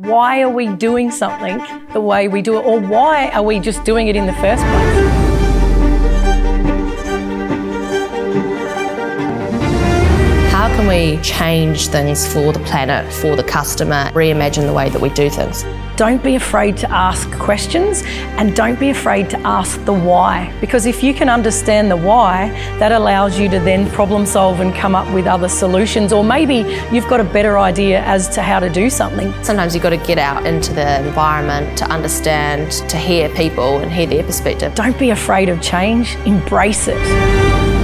Why are we doing something the way we do it, or why are we just doing it in the first place? Can we change things for the planet, for the customer, reimagine the way that we do things? Don't be afraid to ask questions and don't be afraid to ask the why. Because if you can understand the why, that allows you to then problem solve and come up with other solutions. Or maybe you've got a better idea as to how to do something. Sometimes you've got to get out into the environment to understand, to hear people and hear their perspective. Don't be afraid of change, embrace it.